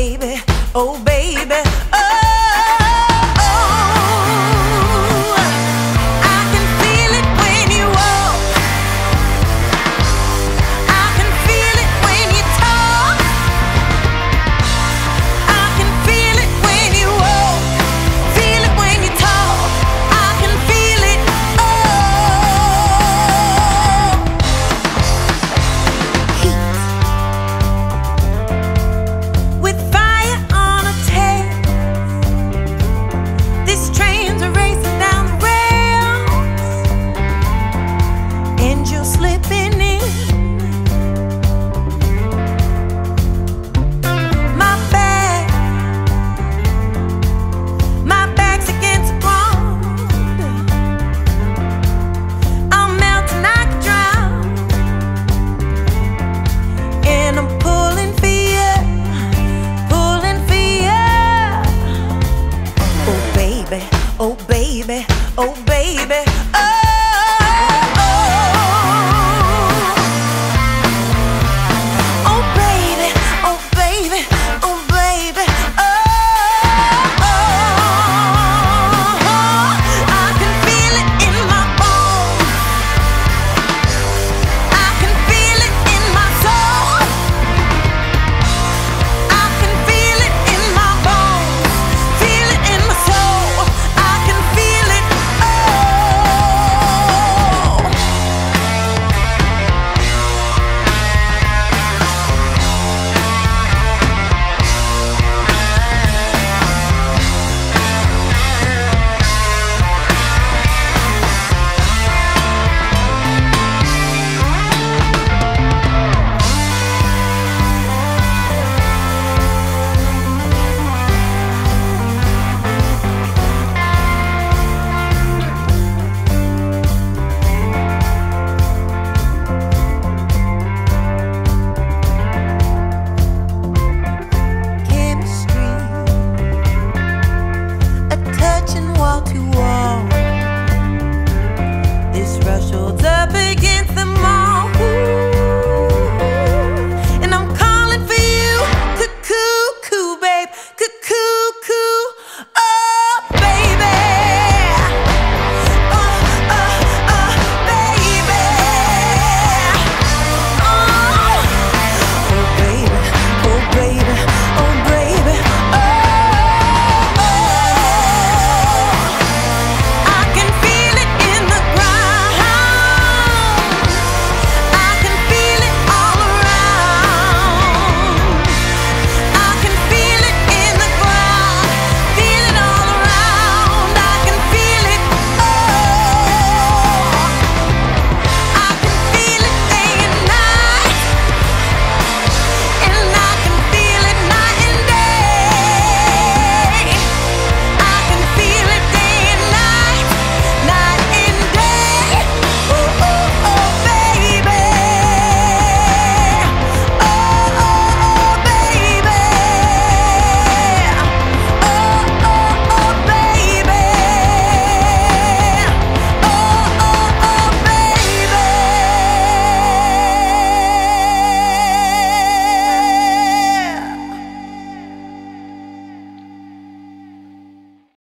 baby, oh baby, oh.